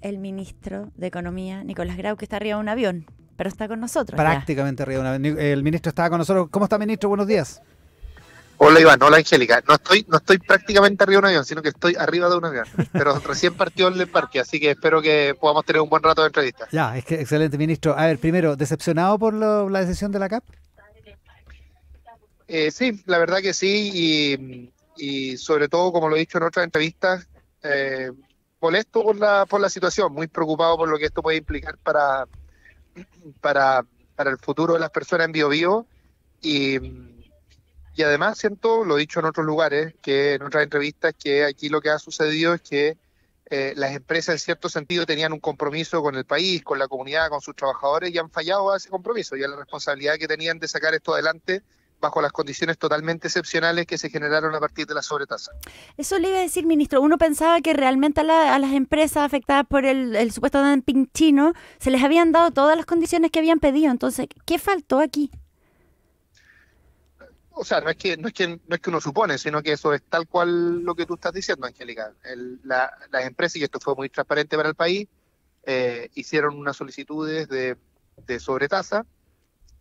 el ministro de Economía, Nicolás Grau, que está arriba de un avión, pero está con nosotros. Prácticamente arriba de un avión. El ministro estaba con nosotros. ¿Cómo está, ministro? Buenos días. Hola Iván, hola Angélica. No estoy, no estoy prácticamente arriba de un avión, sino que estoy arriba de un avión. Pero recién partió el parque, así que espero que podamos tener un buen rato de entrevista. Ya, es que excelente, ministro. A ver, primero, ¿decepcionado por la decisión de la CAP? Eh, sí, la verdad que sí, y, sobre todo, como lo he dicho en otras entrevistas, eh, molesto por la, por la situación, muy preocupado por lo que esto puede implicar para, para, para el futuro de las personas en BioBio y y además siento, lo he dicho en otros lugares, que en otras entrevistas, que aquí lo que ha sucedido es que eh, las empresas en cierto sentido tenían un compromiso con el país, con la comunidad, con sus trabajadores y han fallado a ese compromiso y a la responsabilidad que tenían de sacar esto adelante bajo las condiciones totalmente excepcionales que se generaron a partir de la sobretasa. Eso le iba a decir, ministro. Uno pensaba que realmente a, las empresas afectadas por el, el, supuesto dumping chino se les habían dado todas las condiciones que habían pedido. Entonces, ¿qué faltó aquí? o sea, no es que no es que no es que uno supone, sino que eso es tal cual lo que tú estás diciendo, Angélica. las empresas y esto fue muy transparente para el país eh, hicieron unas solicitudes de, de sobretasa,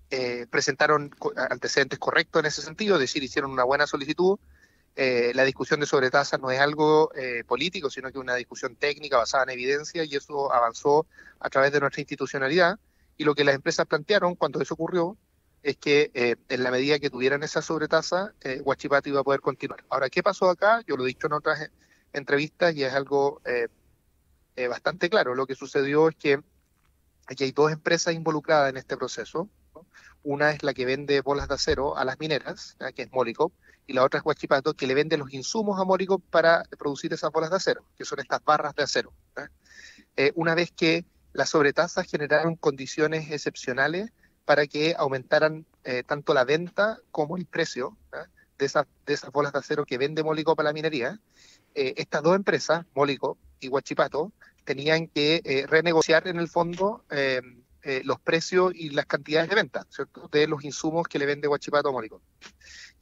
eh, presentaron antecedentes correctos en ese sentido, es decir, hicieron una buena solicitud. Eh, la discusión de sobretasa no es algo político, sino que una discusión técnica basada en evidencia y eso avanzó a través de nuestra institucionalidad. Y lo que las empresas plantearon cuando eso ocurrió es que eh, en la medida que tuvieran esa sobretasa, eh, Huachipato iba a poder continuar. Ahora, ¿qué pasó acá? Yo lo he dicho en otras eh, entrevistas y es algo eh, bastante claro. Lo que sucedió es que aquí hay dos empresas involucradas en este proceso. Una es la que vende bolas de acero a las mineras, que es Molicop, y la otra es Huachipato, que le vende los insumos a Molicop para producir esas bolas de acero, que son estas barras de acero. una vez que las sobretasas generaron condiciones excepcionales, para que aumentaran eh, tanto la venta como el precio de, esas, de esas bolas de acero que vende Mólico para la minería. Eh, estas dos empresas, Mólico y Huachipato, tenían que eh, renegociar en el fondo los precios y las cantidades de venta ¿cierto? de los insumos que le vende Huachipato a Mólico.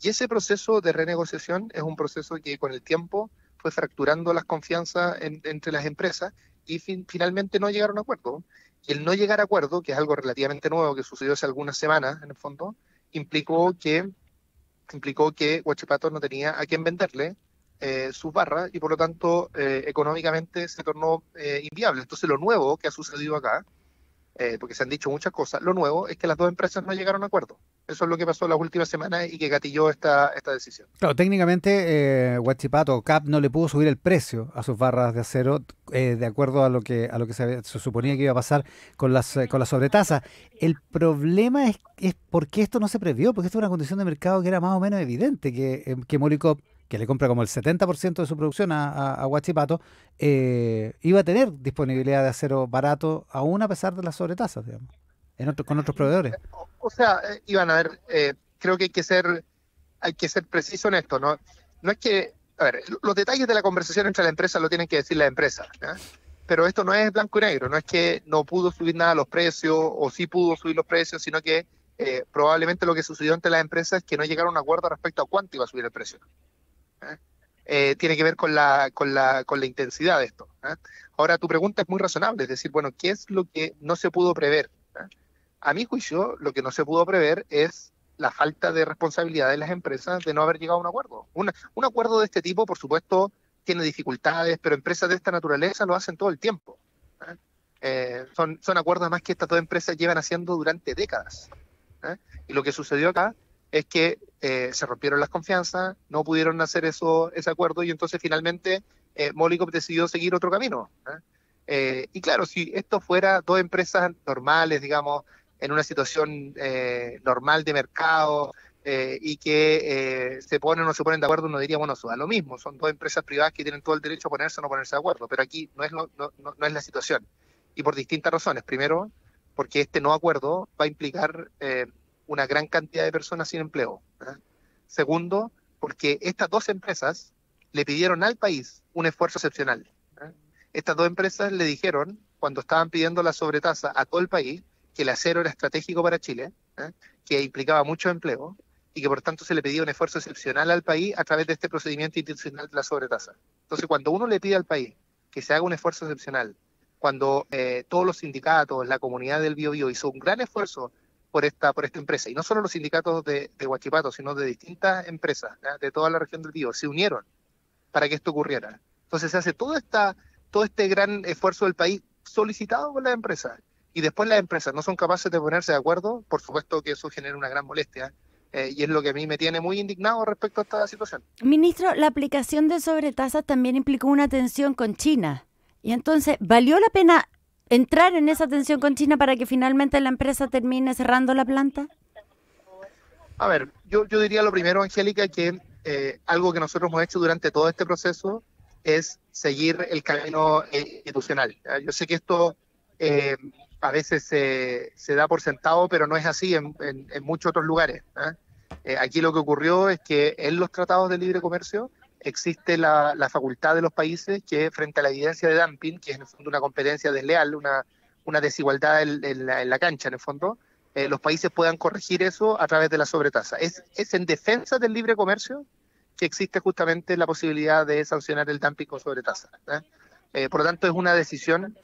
Y ese proceso de renegociación es un proceso que con el tiempo fue fracturando las confianzas entre las empresas y finalmente no llegaron a acuerdo. Y el no llegar a acuerdo, que es algo relativamente nuevo que sucedió hace algunas semanas, en el fondo, implicó que implicó que Huachipato no tenía a quién venderle eh, sus barras y por lo tanto eh, económicamente se tornó eh, inviable. Entonces lo nuevo que ha sucedido acá eh, porque se han dicho muchas cosas. Lo nuevo es que las dos empresas no llegaron a acuerdo. Eso es lo que pasó las últimas semanas y que gatilló esta, esta decisión. Claro, técnicamente eh, Huachipato CAP no le pudo subir el precio a sus barras de acero eh, de acuerdo a lo que a lo que se, suponía que iba a pasar con las con la sobretasa. El problema es, es por qué esto no se previó, porque esto es una condición de mercado que era más o menos evidente, que, que Molicop que le compra como el 70% de su producción a, a, Huachipato, eh, iba a tener disponibilidad de acero barato aún a pesar de las sobretasas, digamos, en con otros proveedores. O, sea, eh, Iván, a ver, eh, creo que hay que ser hay que ser preciso en esto, ¿no? No es que, a ver, los detalles de la conversación entre la empresa lo tienen que decir la empresa, pero esto no es blanco y negro, no es que no pudo subir nada los precios o sí pudo subir los precios, sino que probablemente lo que sucedió entre las empresas es que no llegaron a acuerdo respecto a cuánto iba a subir el precio. Eh, tiene que ver con la, con la, con la intensidad de esto. ¿eh? Ahora, tu pregunta es muy razonable, es decir, bueno, ¿qué es lo que no se pudo prever? ¿eh? A mi juicio, lo que no se pudo prever es la falta de responsabilidad de las empresas de no haber llegado a un acuerdo. un acuerdo de este tipo, por supuesto, tiene dificultades, pero empresas de esta naturaleza lo hacen todo el tiempo. son, son acuerdos más que estas dos empresas llevan haciendo durante décadas. Y lo que sucedió acá es que eh, se rompieron las confianzas, no pudieron hacer eso, ese acuerdo y entonces finalmente eh, decidió seguir otro camino. ¿eh? Eh, y claro, si esto fuera dos empresas normales, digamos, en una situación normal de mercado y que se ponen o no se ponen de acuerdo, uno diría, bueno, eso lo mismo, son dos empresas privadas que tienen todo el derecho a ponerse o no ponerse de acuerdo, pero aquí no es, no, no, no es la situación. Y por distintas razones. Primero, porque este no acuerdo va a implicar una gran cantidad de personas sin empleo. Segundo, porque estas dos empresas le pidieron al país un esfuerzo excepcional. Estas dos empresas le dijeron, cuando estaban pidiendo la sobretasa a todo el país, que el acero era estratégico para Chile, que implicaba mucho empleo y que por tanto se le pedía un esfuerzo excepcional al país a través de este procedimiento institucional de la sobretasa. Entonces, cuando uno le pide al país que se haga un esfuerzo excepcional cuando eh, todos los sindicatos, la comunidad del Biobío hizo un gran esfuerzo por esta, por esta empresa, y no solo los sindicatos de, de Huachipato, sino de distintas empresas de toda la región del Biobío, se unieron para que esto ocurriera. Entonces se hace todo, esta, todo este gran esfuerzo del país solicitado por las empresas, y después las empresas no son capaces de ponerse de acuerdo, por supuesto que eso genera una gran molestia. Eh, y es lo que a mí me tiene muy indignado respecto a esta situación. Ministro, la aplicación de sobretasas también implicó una tensión con China. Y entonces, ¿valió la pena entrar en esa tensión con China para que finalmente la empresa termine cerrando la planta? A ver, yo, yo diría lo primero, Angélica, que eh, algo que nosotros hemos hecho durante todo este proceso es seguir el camino eh, institucional. Yo sé que esto eh, a veces se, se, da por sentado, pero no es así en, en, muchos otros lugares. Eh, aquí lo que ocurrió es que en los tratados de libre comercio existe la, la, facultad de los países que frente a la evidencia de dumping, que es en el fondo una competencia desleal, una, una desigualdad en, en, la, en, la, cancha en el fondo, eh, los países puedan corregir eso a través de la sobretasa. Es, es en defensa del libre comercio que existe justamente la posibilidad de sancionar el dumping con sobretasa. Eh, por lo tanto, es una decisión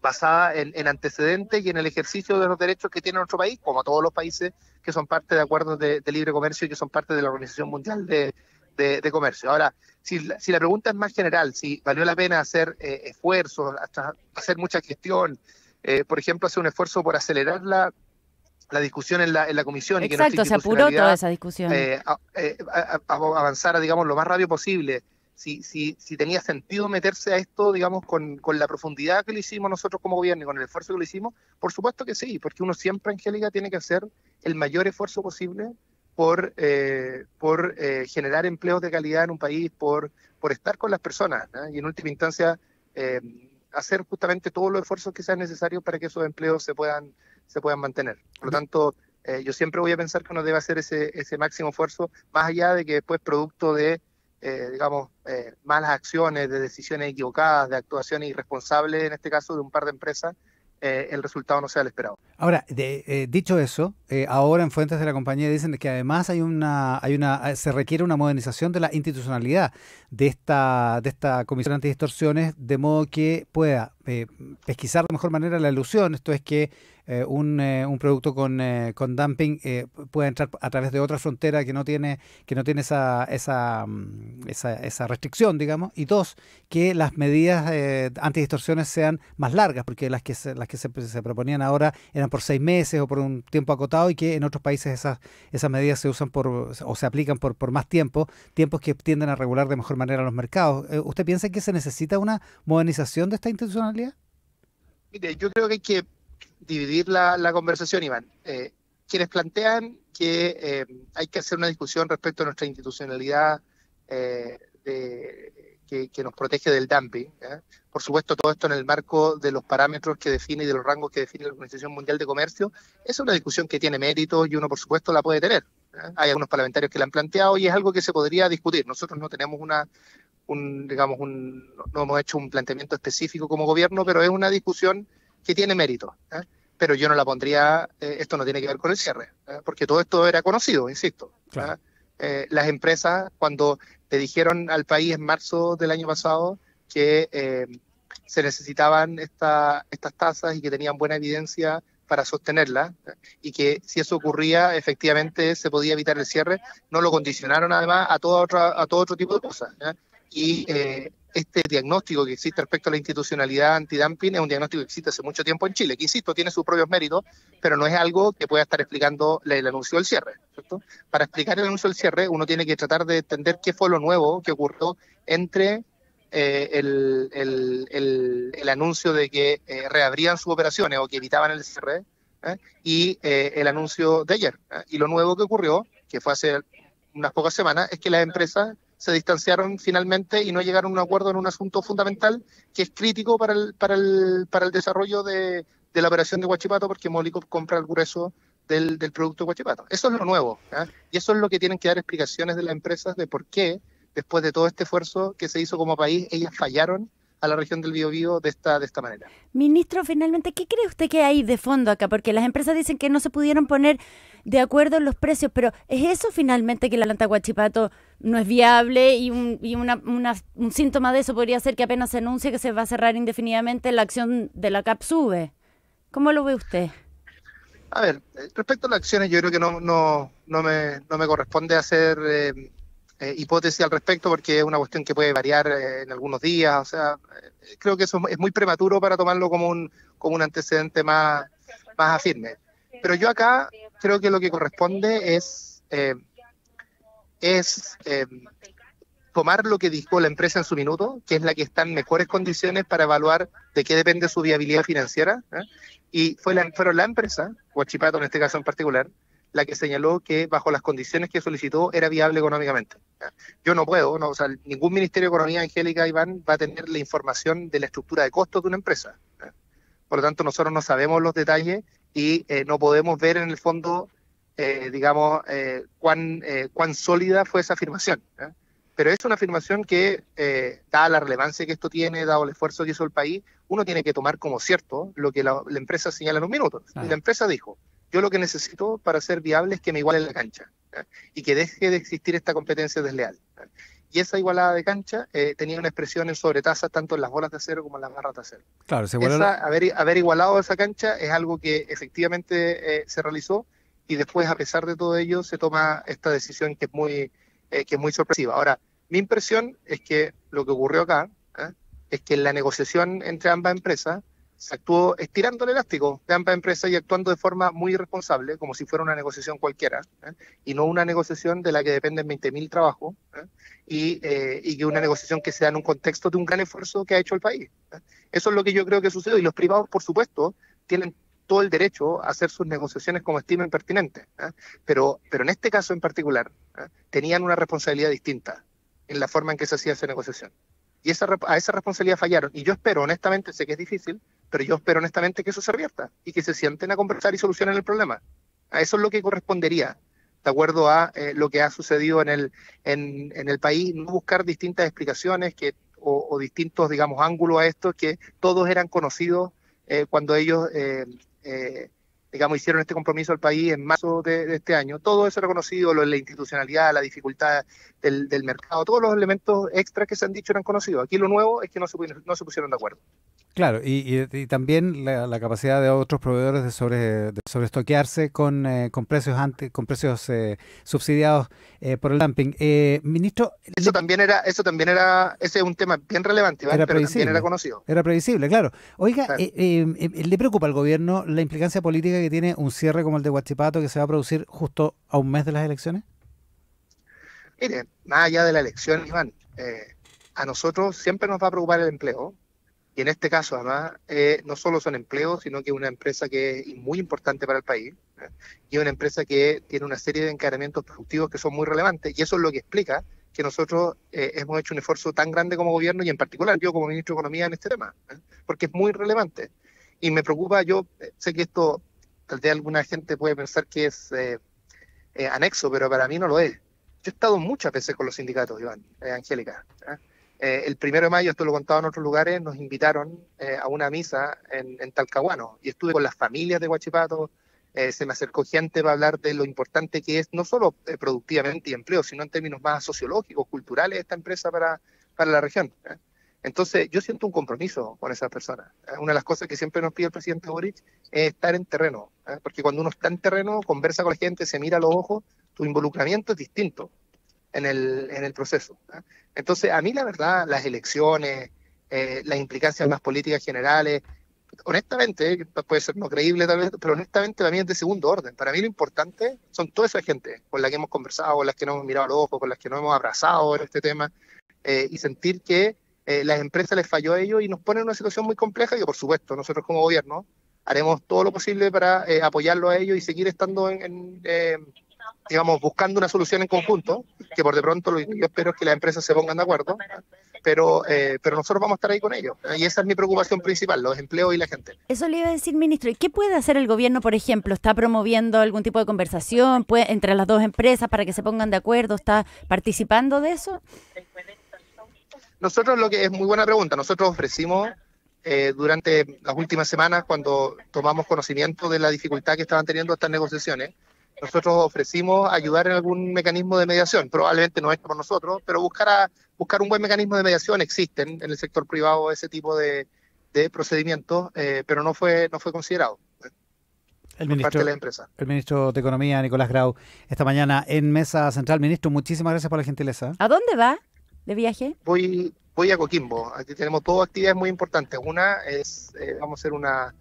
basada en, en, antecedentes y en el ejercicio de los derechos que tiene nuestro país, como todos los países que son parte de acuerdos de, de libre comercio y que son parte de la Organización Mundial de, de, de Comercio. Ahora, si, si, la pregunta es más general, si valió la pena hacer eh, esfuerzos, hasta hacer mucha gestión, eh, por ejemplo, hacer un esfuerzo por acelerar la, la discusión en la, en la comisión Exacto, y que se apuró toda esa discusión. Eh, a, a, a, avanzara, digamos, lo más rápido posible si, si, si tenía sentido meterse a esto, digamos, con, con, la profundidad que lo hicimos nosotros como gobierno y con el esfuerzo que lo hicimos, por supuesto que sí, porque uno siempre, Angélica, tiene que hacer el mayor esfuerzo posible por, eh, por eh, generar empleos de calidad en un país, por, por estar con las personas ¿no? y en última instancia eh, hacer justamente todos los esfuerzos que sean necesarios para que esos empleos se puedan, se puedan mantener. Por lo tanto, eh, yo siempre voy a pensar que uno debe hacer ese, ese máximo esfuerzo, más allá de que después producto de eh, digamos, eh, malas acciones, de decisiones equivocadas, de actuaciones irresponsables, en este caso de un par de empresas, el resultado no sea el esperado. Ahora, de, eh, dicho eso, eh, ahora en fuentes de la compañía dicen que además hay una, hay una, se requiere una modernización de la institucionalidad de esta, de esta comisión antidistorsiones, de modo que pueda eh, pesquisar de mejor manera la ilusión, esto es que eh, un, eh, un, producto con, eh, con dumping puede entrar a través de otra frontera que no tiene, que no tiene esa, esa, mm, esa, esa restricción, digamos, y dos, que las medidas antidistorsiones sean más largas, porque las que, se, las que se, se, proponían ahora eran por seis meses o por un tiempo acotado y que en otros países esas, esas medidas se usan por o se aplican por, por más tiempo, tiempos que tienden a regular de mejor manera los mercados. ¿Usted piensa que se necesita una modernización de esta institucionalidad? Mire, yo creo que hay que dividir la, la conversación, Iván. Eh, quienes plantean que eh, hay que hacer una discusión respecto a nuestra institucionalidad eh, que, nos protege del dumping. ¿eh? Por supuesto, todo esto en el marco de los parámetros que define y de los rangos que define la Organización Mundial de Comercio. Es una discusión que tiene méritos y uno, por supuesto, la puede tener. Hay algunos parlamentarios que la han planteado y es algo que se podría discutir. Nosotros no tenemos una, un, digamos, un, no hemos hecho un planteamiento específico como gobierno, pero es una discusión que tiene mérito. ¿eh? Pero yo no la pondría, eh, esto no tiene que ver con el cierre, ¿eh? porque todo esto era conocido, insisto. Claro. las empresas, cuando le dijeron al país en marzo del año pasado que se necesitaban esta, estas tasas y que tenían buena evidencia para sostenerla y que si eso ocurría efectivamente se podía evitar el cierre, no lo condicionaron además a todo otro, a todo otro tipo de cosas. ¿eh? Y eh, este diagnóstico que existe respecto a la institucionalidad antidumping es un diagnóstico que existe hace mucho tiempo en Chile, que insisto, tiene sus propios méritos, pero no es algo que pueda estar explicando el anuncio del cierre. Para explicar el anuncio del cierre, uno tiene que tratar de entender qué fue lo nuevo que ocurrió entre eh, el, el, el, anuncio de que eh, reabrían sus operaciones o que evitaban el cierre ¿eh? y el anuncio de ayer. Y lo nuevo que ocurrió, que fue hace unas pocas semanas, es que las empresas se distanciaron finalmente y no llegaron a un acuerdo en un asunto fundamental que es crítico para el, para el, para el desarrollo de, de la operación de Huachipato porque Mólico compra el grueso del, del producto de Huachipato. Eso es lo nuevo. Y eso es lo que tienen que dar explicaciones de las empresas de por qué, después de todo este esfuerzo que se hizo como país, ellas fallaron a la región del Biobío de esta, de esta manera. Ministro, finalmente, ¿qué cree usted que hay de fondo acá? Porque las empresas dicen que no se pudieron poner de acuerdo en los precios, pero ¿es eso finalmente que la planta Guachipato no es viable y, un, y una, un síntoma de eso podría ser que apenas se anuncie que se va a cerrar indefinidamente la acción de la CAP sube? ¿Cómo lo ve usted? A ver, respecto a las acciones, yo creo que no, no, no, me, no me corresponde hacer eh, eh, hipótesis al respecto porque es una cuestión que puede variar eh, en algunos días. O sea, eh, creo que eso es muy prematuro para tomarlo como un, como un antecedente más, más firme. Pero yo acá creo que lo que corresponde es, es tomar lo que dijo la empresa en su minuto, que es la que está en mejores condiciones para evaluar de qué depende su viabilidad financiera. Y fue la, fueron la empresa, Huachipato en este caso en particular, la que señaló que bajo las condiciones que solicitó era viable económicamente. Yo no puedo, no, o sea, ningún Ministerio de Economía, Angélica Iván, va a tener la información de la estructura de costos de una empresa. Por lo tanto, nosotros no sabemos los detalles y eh, no podemos ver en el fondo, eh, digamos, eh, cuán, cuán sólida fue esa afirmación. Pero es una afirmación que, dada la relevancia que esto tiene, dado el esfuerzo que hizo el país, uno tiene que tomar como cierto lo que la, empresa señala en un minuto. Y la empresa dijo, yo lo que necesito para ser viable es que me iguale la cancha y que deje de existir esta competencia desleal. Y esa igualada de cancha eh, tenía una expresión en sobretasa tanto en las bolas de acero como en las barras de acero. Claro, haber, igualado esa cancha es algo que efectivamente eh, se realizó y después, a pesar de todo ello, se toma esta decisión que es muy, eh, que es muy sorpresiva. Ahora, mi impresión es que lo que ocurrió acá es que en la negociación entre ambas empresas se actuó estirando el elástico de ambas empresas y actuando de forma muy irresponsable, como si fuera una negociación cualquiera, ¿eh? y no una negociación de la que dependen 20.000 trabajos, ¿eh? y, eh, y, que una negociación que se da en un contexto de un gran esfuerzo que ha hecho el país. Eso es lo que yo creo que sucedió, y los privados, por supuesto, tienen todo el derecho a hacer sus negociaciones como estimen pertinentes, pero, pero en este caso en particular tenían una responsabilidad distinta en la forma en que se hacía esa negociación. Y esa, a esa responsabilidad fallaron. Y yo espero, honestamente, sé que es difícil, pero yo espero honestamente que eso se revierta y que se sienten a conversar y solucionen el problema. A eso es lo que correspondería, de acuerdo a eh, lo que ha sucedido en el, en, en, el país, no buscar distintas explicaciones que, o, distintos, digamos, ángulos a esto, que todos eran conocidos eh, cuando ellos, eh, digamos, hicieron este compromiso al país en marzo de, este año. Todo eso era conocido, lo la institucionalidad, la dificultad del, del, mercado, todos los elementos extras que se han dicho eran conocidos. Aquí lo nuevo es que no se, no se pusieron de acuerdo. Claro, y, también la, capacidad de otros proveedores de sobre de sobreestoquearse con, eh, con precios antes, con precios eh, subsidiados eh, por el dumping. ministro, eso también era, eso también era, ese es un tema bien relevante, era pero también era conocido. Era previsible, claro. Oiga, ¿le preocupa al gobierno la implicancia política que tiene un cierre como el de Huachipato que se va a producir justo a un mes de las elecciones? Mire, más allá de la elección, Iván, a nosotros siempre nos va a preocupar el empleo y en este caso, además, eh, no solo son empleos, sino que es una empresa que es muy importante para el país ¿eh? y una empresa que tiene una serie de encadenamientos productivos que son muy relevantes. Y eso es lo que explica que nosotros eh, hemos hecho un esfuerzo tan grande como gobierno y en particular yo como ministro de Economía en este tema, porque es muy relevante. Y me preocupa, yo sé que esto, tal vez alguna gente puede pensar que es anexo, pero para mí no lo es. Yo he estado muchas veces con los sindicatos, Iván, Angélica. Eh, el primero de mayo, esto lo he contado en otros lugares, nos invitaron eh, a una misa en, Talcahuano y estuve con las familias de Huachipato, eh, se me acercó gente para hablar de lo importante que es, no solo productivamente y empleo, sino en términos más sociológicos, culturales, esta empresa para, para la región. Entonces, yo siento un compromiso con esas personas. Una de las cosas que siempre nos pide el presidente Boric es estar en terreno, porque cuando uno está en terreno, conversa con la gente, se mira a los ojos, tu involucramiento es distinto en el, en el proceso. Entonces, a mí la verdad, las elecciones, eh, las implicancias más políticas generales, honestamente, puede ser no creíble tal vez, pero honestamente para mí es de segundo orden. Para mí lo importante son toda esa gente con la que hemos conversado, con las que nos hemos mirado a los ojos, con las que nos hemos abrazado en este tema, eh, y sentir que eh, las empresas les falló a ellos y nos ponen en una situación muy compleja que, por supuesto, nosotros como gobierno haremos todo lo posible para apoyarlo a ellos y seguir estando en, en digamos, buscando una solución en conjunto, que por de pronto lo yo espero es que las empresas se pongan de acuerdo, pero, eh, pero nosotros vamos a estar ahí con ellos. Y esa es mi preocupación principal, los empleos y la gente. Eso le iba a decir, ministro. ¿Y qué puede hacer el gobierno, por ejemplo? ¿Está promoviendo algún tipo de conversación entre las dos empresas para que se pongan de acuerdo? ¿Está participando de eso? Nosotros lo que es muy buena pregunta, nosotros ofrecimos eh, durante las últimas semanas, cuando tomamos conocimiento de la dificultad que estaban teniendo estas negociaciones, nosotros ofrecimos ayudar en algún mecanismo de mediación. Probablemente no es por nosotros, pero buscar, a, buscar un buen mecanismo de mediación existen en el sector privado ese tipo de, de procedimientos, eh, pero no fue, no fue considerado. El ministro, de la empresa. el ministro de Economía, Nicolás Grau, esta mañana en Mesa Central. Ministro, muchísimas gracias por la gentileza. ¿A dónde va de viaje? Voy, voy a Coquimbo. Aquí tenemos dos actividades muy importantes. Una es, eh, vamos a hacer una,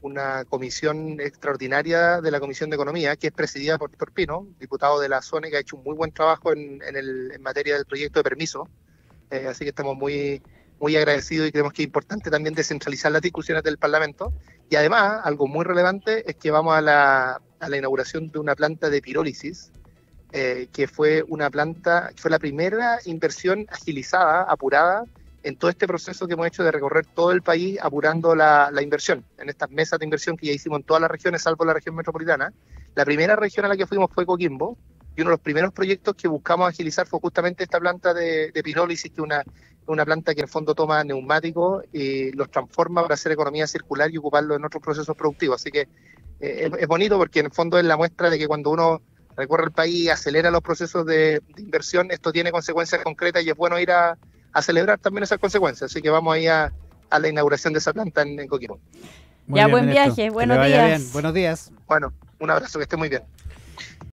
una comisión extraordinaria de la Comisión de Economía, que es presidida por Víctor Pino, diputado de la zona, que ha hecho un muy buen trabajo en, en, el, en materia del proyecto de permiso. Eh, así que estamos muy, muy agradecidos y creemos que es importante también descentralizar las discusiones del Parlamento. Y además, algo muy relevante es que vamos a la, a la inauguración de una planta de pirólisis, eh, que fue una planta, que fue la primera inversión agilizada, apurada, en todo este proceso que hemos hecho de recorrer todo el país apurando la, inversión, en estas mesas de inversión que ya hicimos en todas las regiones, salvo la región metropolitana. La primera región a la que fuimos fue Coquimbo, y uno de los primeros proyectos que buscamos agilizar fue justamente esta planta de, de que una, una planta que en el fondo toma neumáticos y los transforma para hacer economía circular y ocuparlo en otros procesos productivos. Así que eh, es, es, bonito porque en el fondo es la muestra de que cuando uno recorre el país y acelera los procesos de, de inversión, esto tiene consecuencias concretas y es bueno ir a, a celebrar también esas consecuencias. Así que vamos ahí a, a la inauguración de esa planta en, en Coquimbo. ya, buen viaje, buenos días. Buenos días. Bueno, un abrazo, que esté muy bien.